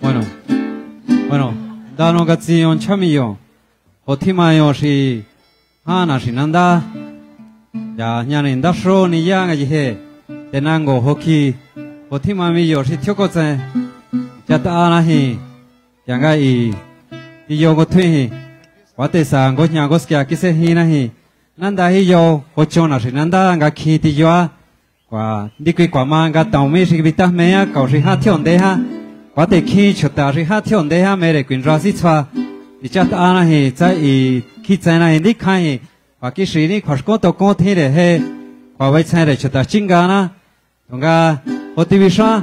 Bueno, bueno, dano gatsiyon chamiyo. Hotimayo si hana si nanda. Ya nyan in dasho ni yang ajihe. Tenango hoki. Hotimamiyo si tyokotse. Jata anahi. Yanga i. Iyo gotwihi. Wate sa ngosnya goskia kise hinahi. Nanda hiyo hochona si nanda nga kiti yoa. quả đi quay qua mang cả tàu mấy gì bị mẹ mấy á cầu hát thion đấy ha. Quả thì khi chụp ta gì hát thion đấy ha mấy để quyền ra xí xoa đi chắc ta là hệ tại khi tại này đi khai và cái gì đi khoác có tàu có thế để hệ quả vậy sai để chụp ta chính cả na. Chúng ta ở TV sa.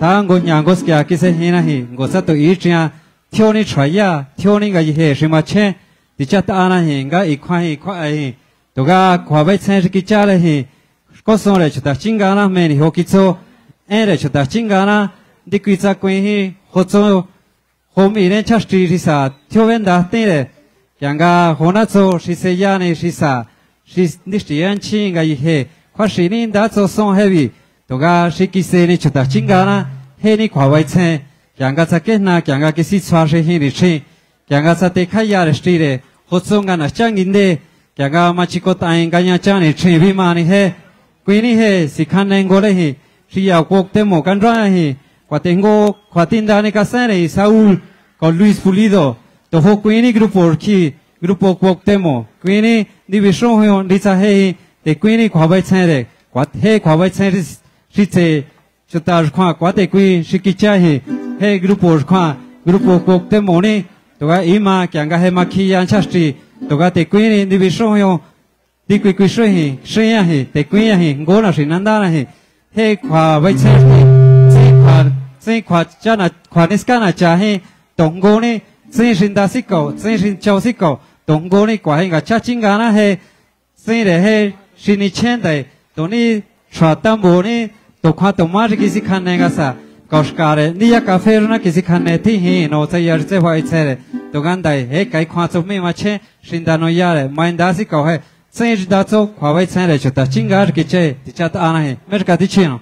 Ta ngồi nhà ngồi kia cái gì na hi ngồi sát tàu ý chia à. thiếu đi chơi ya thiếu đi cái gì hệ gì mà chơi? đi chắc ta là hệ cái ý khai ý khai chúng ta quả vậy sai cái cha là hệ Koson re chuta chingana meni hokitso, en re chuta chingana, dikitsa kuinhi hotso homi re chashti risa, tyo ven dahti re, kyanga honatso shiseyani shisa, shis nishti yanchi nga ihe, kwa shinin datso son hevi, toga shikise ni chuta chingana, heni kwa waitsen, kyanga tsakehna, kyanga kisi tswa shehin rishi, kyanga tsate kaya rishti re, hotso nga nashchanginde, kyanga machikot ayin kanya chani chinbi mani he, quý ni hệ si khan nên go đây hệ si ya quốc tế mô can ra hệ qua tengo qua tin ra ne casare Saúl con Luis Pulido to ho quý ni grupo orchi grupo quốc tế mô quý ni đi về số hệ đi sa hệ te quý ni khóa bài sang re qua hệ khóa bài sang si se chutar khoa qua te quý si kicha hệ hệ grupo khoa grupo quốc tế mô ni to ga ima kyanga he makhi yan chasti to ga te quý ni đi về số hệ đi quy quy suy hi suy ya hi te quy ya hi ngô là suy nanda là hi he khóa vậy xe hi xe khóa xe khóa cha na khóa niska na cha hi tổng ngô ni xe sinh đa xích cầu xe sinh châu xích cầu tổng ngô ni quả hi ngà cha chính gà na he xe để he xin ni chen đây tổ ni chua tam bồ ni tổ khóa tổ ma kisi khan này ngà sa Koshkare, ni kafer na kisi khane thi hi no se hoi che to gan he kai khwa chu me ma che shinda no ya re main ko he sen ji da tso kwa wai chen le chota chingar ki che ti cha ta ana he mer ka ti chi no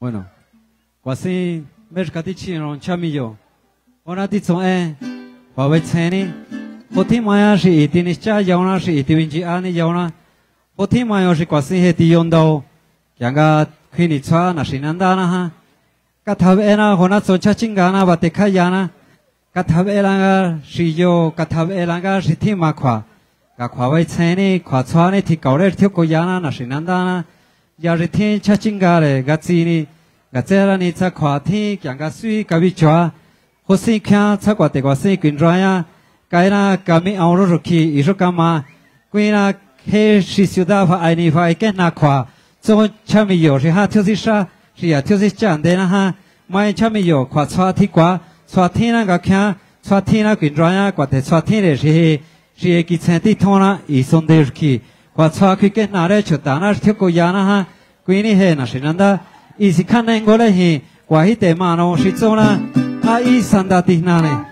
Bueno, quasi merkati chiron chamillo. Ona ti tso e, pa ve tseni. Poti maya shi iti nischa ani yauna. Poti maya shi quasi he ti yondo. Kyanga khini tswa na shinanda na ha. Kathabena hona tso chachingana batekha yana. Kathabelanga shiyo kathabelanga shi ti makwa. Ka khwa ve tseni khwa tswa ne ti. 要是天吃青稞嘞，噶子呢？噶再让你吃瓜天，讲噶水噶不浇，或是看吃瓜地瓜，是滚热呀？噶那噶咪熬肉肉吃，你说干嘛？桂那黑是羞答答，爱你发一根那瓜，怎么吃没有？是哈跳石沙，是呀跳石江的那哈，没吃没有？看昨天瓜，昨天那个看，昨天那个滚热呀？瓜地昨天的是谁？是伊几前天天呐？伊送的肉吃。kwatsaki ke nare chutana thyo ko yana ha kuini he na shinanda isi khanen gole hi kwahi te shitsona ai sandati nane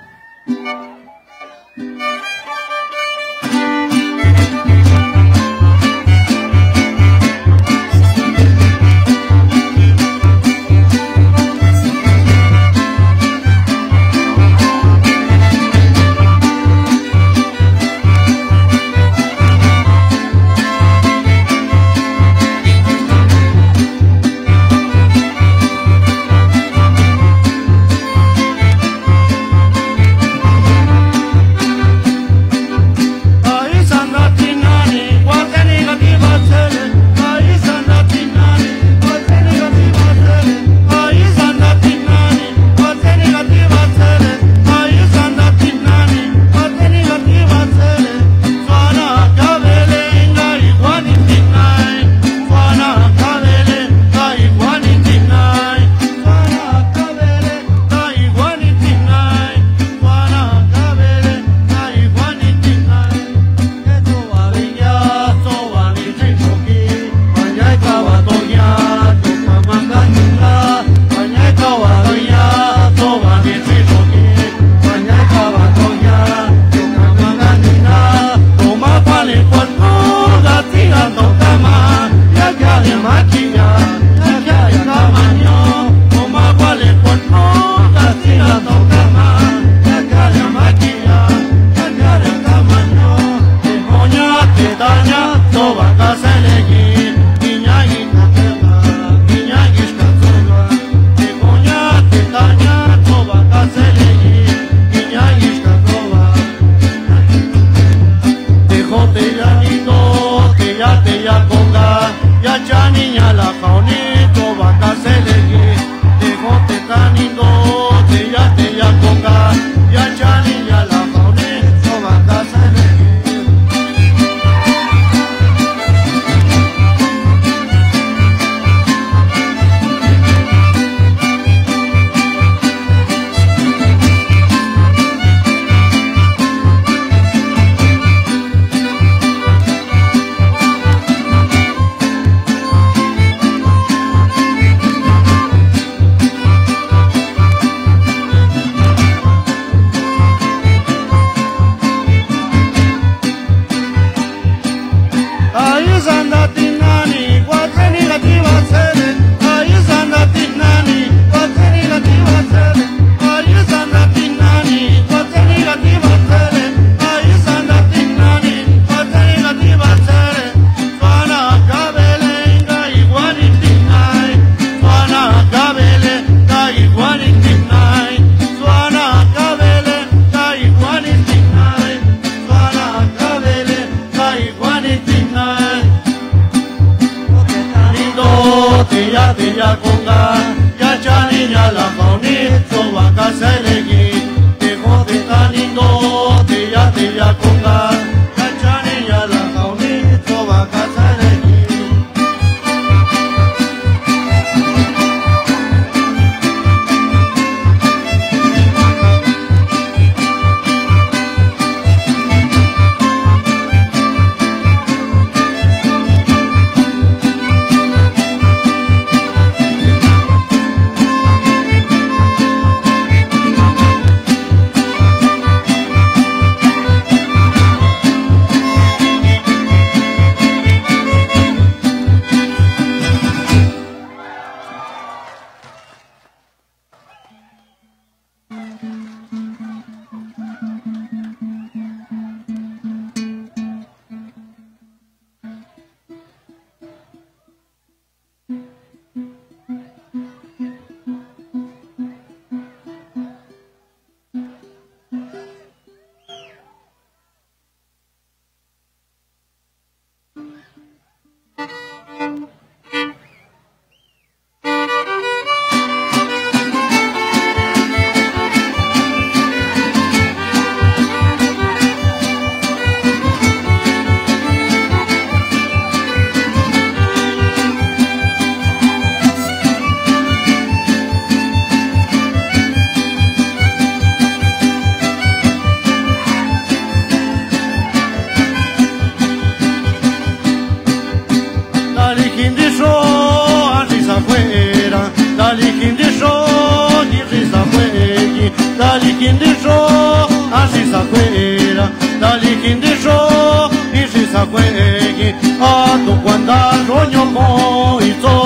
na a i sanda ti na ne kwegi ato kwanda ronyo mo ito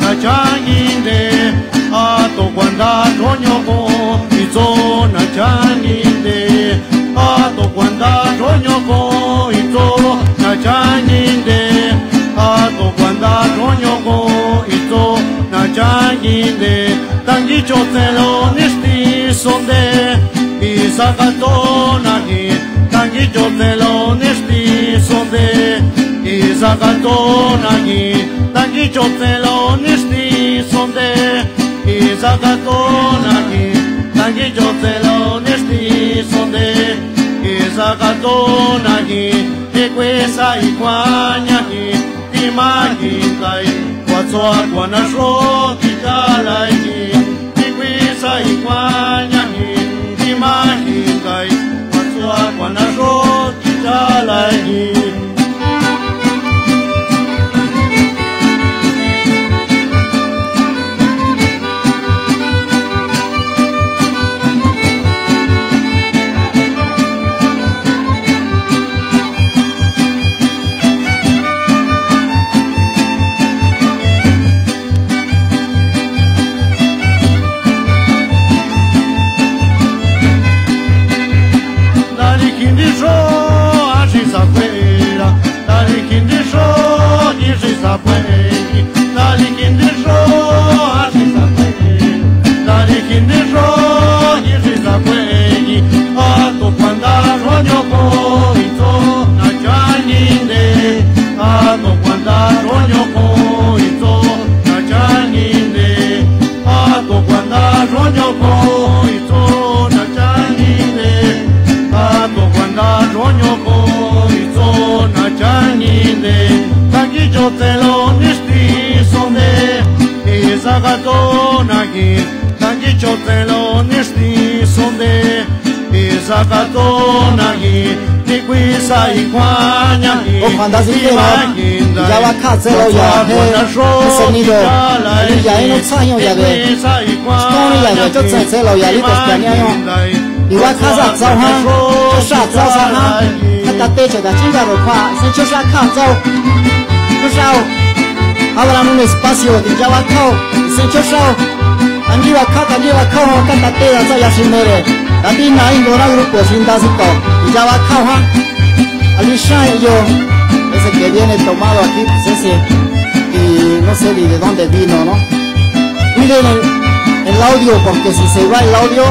na changinde ato kwanda ronyo mo ito na changinde ato kwanda ronyo mo ito na changinde ato kwanda ronyo mo ito na σωμέ εις αγατών αγί τα γίτσο θέλον εις τίσονται εις αγατών αγί τα γίτσο θέλον εις τίσονται εις αγατών αγί και κουέσα η κουάνια αγί τη μαγιτάει κουατσό αρκουανασό τη καλαγί και κουέσα η κουάνια αγί τη μαγιτάει κουατσό αρκουανασό τη I like you. katonagi tikwisa ikwanya okwanda zikera yabakatsero yahe sonido yaino tsanyo yabe stone yabe to tsetselo yali to skanyayo iwa kaza tsauha sha tsasa ha kata techa da chinga ropa se chosha ka tsau choshao abran un espacio de yabakao se choshao senchoshao angiwa kata angiwa kao kata te da tsaya shimere Latina indora grupo sindasito yabakao ha Alisha y yo, ese que viene tomado aquí, pues y no sé ni de dónde vino, ¿no? Miren el, el audio, porque si se va el audio,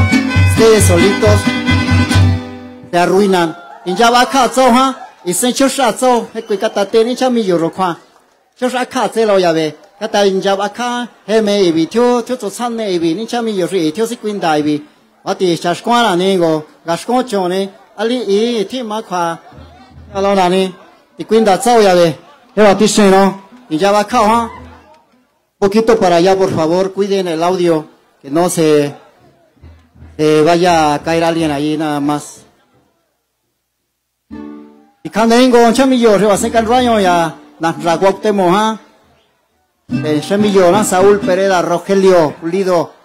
ustedes solitos se arruinan. Y ya va y se echó shazo, he que cata teni chami yoro kwa. Cho sha ka ze lo ya ve, ¿ah? Poquito para allá, por favor. Cuiden el audio. Que no se, vaya a caer alguien ahí nada más. Y cuando se va a rayo ya. ¿ah? El chamillo, ¿no? Saúl Pereda, Rogelio, Pulido.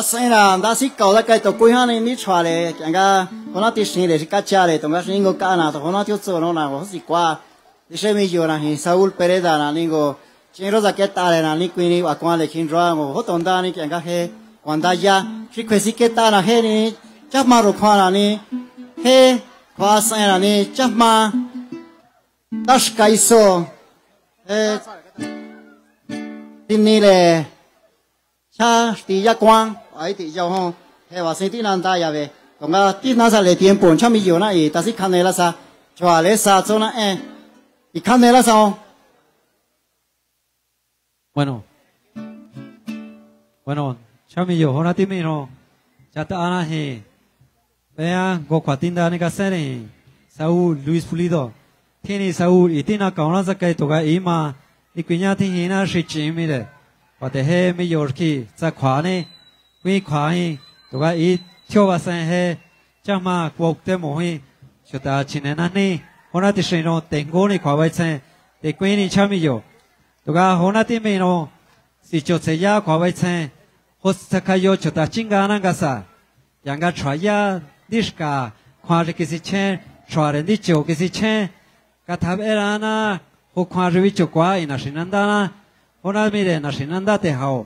老师啦，那是搞了该到贵阳人你传嘞，人家我那点生的是干家嘞，同个是我干啦，我那就做弄啦，我是瓜，你什么有啦？是沙乌贝雷达啦，那个今朝在给打嘞啦，你闺女阿官嘞，今朝我好懂得你人家嘿，管大家去快些给打啦嘿呢，这马路宽啦呢，嘿，花生啦呢，这马，但是该说，呃，今年嘞。他第一关。ai ti yo ho he wa se ti nan da ya ve dong ga ti na sa le tien pon cha mi yo na e ta si khan ne la sa chwa le sa zo na e i khan ne la sa bueno bueno cha mi yo ho na ti mi no cha ta ana he ve a go kwa tin da ne ka se ne Saúl Luis Pulido thiên ni Saúl i tin na kaung la sa kai to ga e ma i kwinya thi hi na shi chin mi de 或者系咪有去在跨呢？ 为跨呢？都个一跳瓦山系，将嘛国的模样，就到今年那呢，我那啲水咯，定过呢跨位层，啲贵呢差咪有，都个我那啲咪咯，是就这样跨位层，或是开有就到金刚那个啥，人家传呀，你是个看着几时钱，传人的酒几时钱，个他们那那，或看着为酒挂，伊那是难得啦。hona mire na shinanda te hao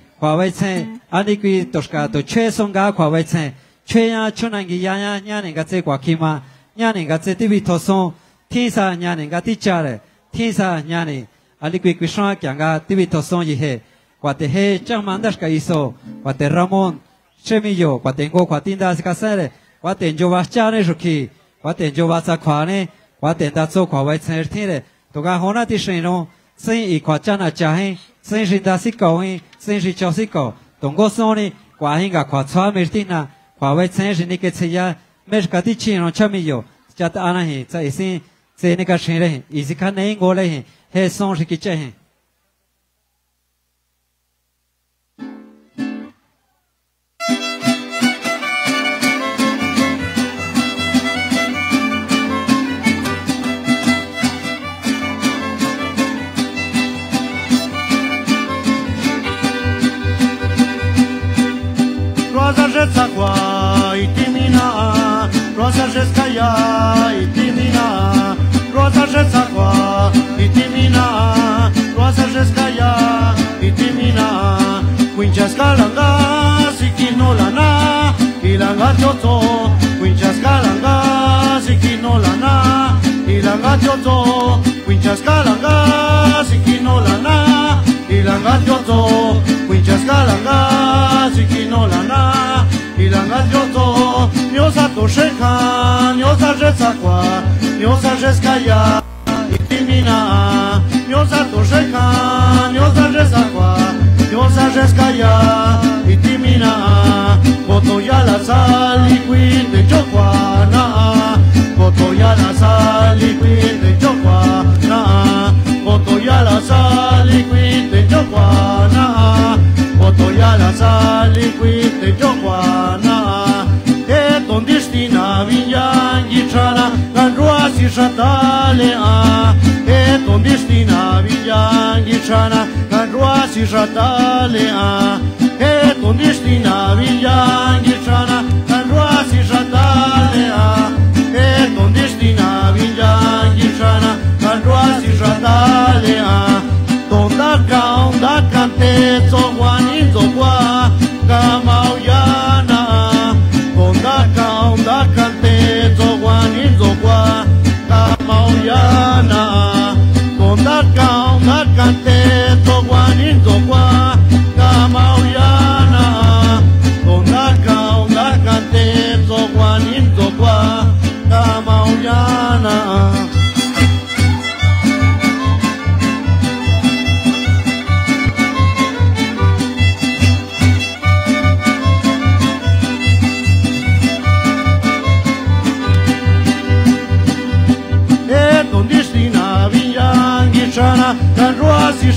과외생 아니기 도스카도 최선가 과외생 최야 천안기 야야 냐는가 제과 키마 냐는가 제티비 토송 티사 냐는가 티차레 티사 냐니 아니기 귀샤 캬가 티비 토송 이헤 과테헤 짱만다스카 이소 과테 라몬 쳔미요 과텐고 과틴다스 카세레 과텐 조바스차레 조키 과텐 조바사 콰네 과텐 다소 과외생 티레 도가 호나티 셴노 세 이과차나 차헤 sen shi da si ko wi sen shi cho si ko dong go so ni kwa hin ga kwa chwa me ti na kwa we sen shi ni ke che ya me ka ti chi no cha mi yo cha ta ana hi cha isin se ne ka shin re hi izi ka nei go le hi he song shi ki che hi rosa skaya i timina rosa qua i timina rosa skaya i timina winchas kalanga sikinolana ilanga choto winchas kalanga sikinolana ilanga choto winchas kalanga sikinolana ilanga choto winchas kalanga sikinolana ilanga joto niosa tosheka niosa rzecakła niosa rzeskaya itimina niosa niosa rzecakła niosa rzeskaya itimina boto ya la sali kwinde chokwana boto ya la sali kwinde chokwana boto ya la sali kwinde chokwana boto ya la sali kwinde chokwana bilan gitxana, kantua zizatalea. Eto biztina bilan gitxana, kantua zizatalea. Eto biztina bilan gitxana, kantua zizatalea. Eto biztina bilan gitxana, kantua zizatalea. Tondaka, ondaka, tetzo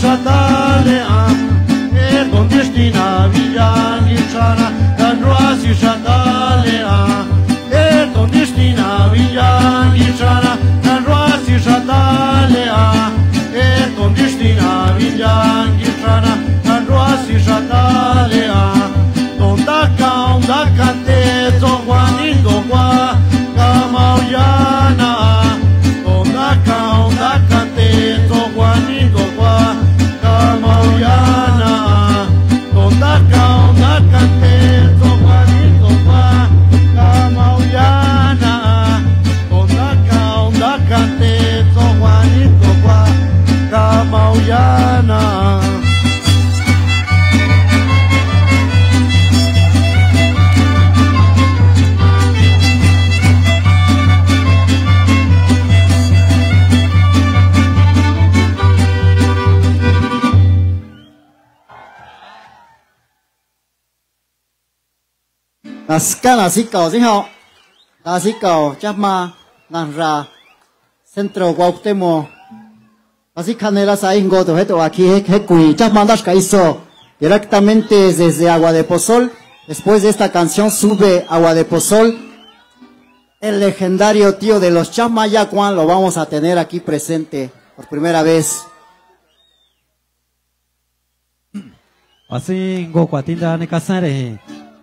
usatalean Egon destina bila nintzara Garroaz usatalean Egon destina bila nintzara Garroaz usatalean là scan là xí cầu hậu là xí cầu chắc nàng ra centro Cuauhtémoc así canela sa ingo to heto aquí he he cui chắc mà das hizo directamente desde Agua de Pozol. Después de esta canción sube Agua de Pozol el legendario tío de los Chamayacuan lo vamos a tener aquí presente por primera vez. Así go cuatinda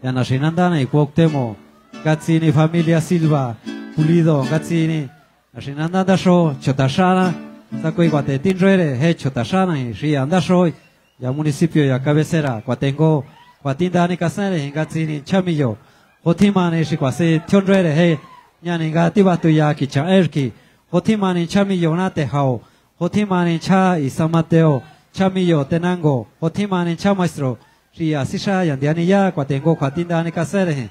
ne casare ya na shinanda ne cuauhtemo gatsi ni familia Silva Pulido gatsi ni na shinanda da sho chotashana sa koi guate tinroere he chotashana y shi anda sho ya municipio ya cabecera cuatengo cuatinda ne casare gatsi ni chamillo hotima ne shi kwase tionroere he nyani ga tiba tu ya ki cha erki hotima ni chamillo na te hao hotima ni cha y samateo chamillo tenango hotima ni ria sisha yandiani ya kwa tengo kwa tinda ne kasere